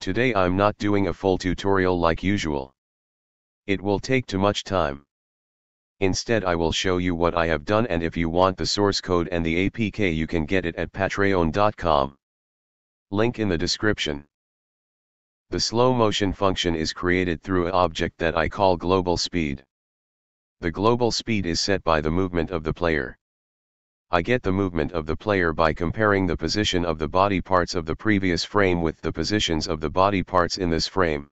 Today I'm not doing a full tutorial like usual. It will take too much time. Instead I will show you what I have done and if you want the source code and the APK you can get it at patreon.com. Link in the description. The slow motion function is created through an object that I call global speed. The global speed is set by the movement of the player. I get the movement of the player by comparing the position of the body parts of the previous frame with the positions of the body parts in this frame.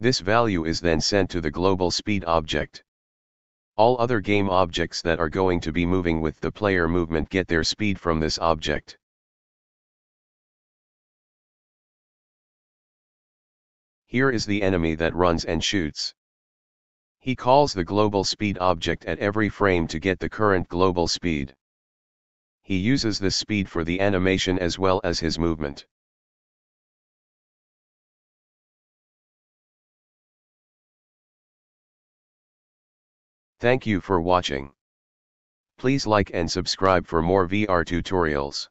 This value is then sent to the global speed object. All other game objects that are going to be moving with the player movement get their speed from this object. Here is the enemy that runs and shoots. He calls the global speed object at every frame to get the current global speed. He uses this speed for the animation as well as his movement. Thank you for watching. Please like and subscribe for more VR tutorials.